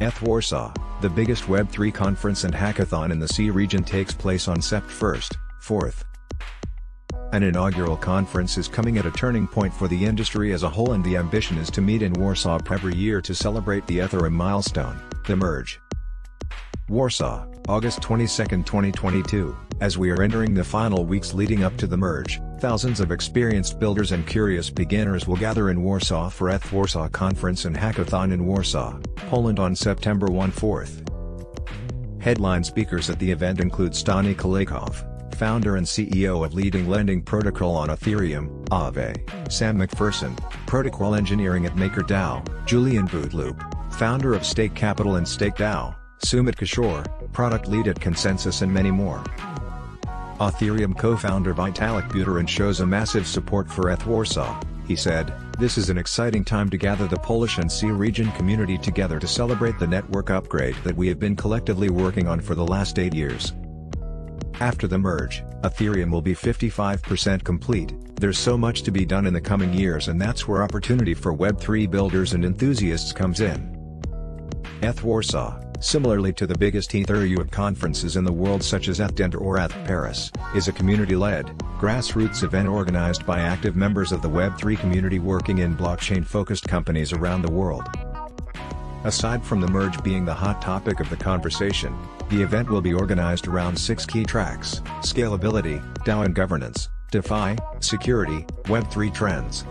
ETH Warsaw, the biggest Web3 conference and hackathon in the CEE region takes place on Sept 1st, 4th. An inaugural conference is coming at a turning point for the industry as a whole and the ambition is to meet in Warsaw every year to celebrate the Ethereum milestone, the merge. Warsaw, August 22, 2022, as we are entering the final weeks leading up to the merge, thousands of experienced builders and curious beginners will gather in Warsaw for ETH Warsaw Conference and Hackathon in Warsaw, Poland on September 1-4th. Headline speakers at the event include Stani Kulechov, founder and CEO of leading lending protocol on Ethereum, Aave, Sam MacPherson, protocol engineering at MakerDAO, Julien Bouteloup, founder of Stake Capital and StakeDAO, Sumit Kishore, product lead at ConsenSys and many more. Ethereum co-founder Vitalik Buterin shows a massive support for ETH Warsaw, he said, this is an exciting time to gather the Polish and Sea region community together to celebrate the network upgrade that we have been collectively working on for the last 8 years. After the merge, Ethereum will be 55% complete, there's so much to be done in the coming years and that's where opportunity for Web3 builders and enthusiasts comes in. ETH Warsaw, similarly to the biggest Ethereum conferences in the world such as ETHDENT or ETH Paris, is a community-led, grassroots event organized by active members of the Web3 community working in blockchain-focused companies around the world. Aside from the merge being the hot topic of the conversation, the event will be organized around six key tracks, scalability, DAO and governance, DeFi, security, Web3 trends,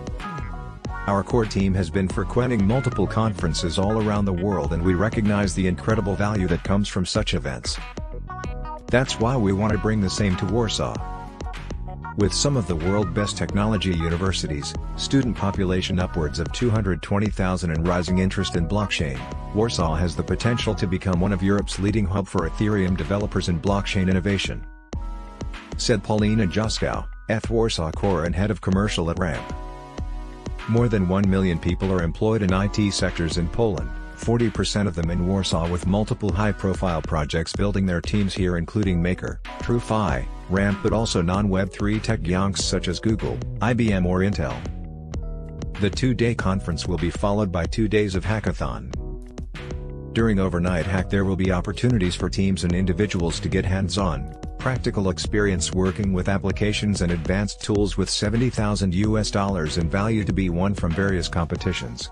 our core team has been frequenting multiple conferences all around the world and we recognize the incredible value that comes from such events. That's why we want to bring the same to Warsaw. With some of the world's best technology universities, student population upwards of 220,000 and rising interest in blockchain, Warsaw has the potential to become one of Europe's leading hub for Ethereum developers and blockchain innovation. Said Paulina Joskow, ETH Warsaw Core and Head of Commercial at RAMP. More than 1 million people are employed in IT sectors in Poland, 40% of them in Warsaw with multiple high-profile projects building their teams here including Maker, TrueFi, Ramp but also non-Web3 tech giants such as Google, IBM or Intel. The two-day conference will be followed by two days of hackathon. During overnight hack there will be opportunities for teams and individuals to get hands-on, practical experience working with applications and advanced tools with 70,000 US dollars in value to be won from various competitions.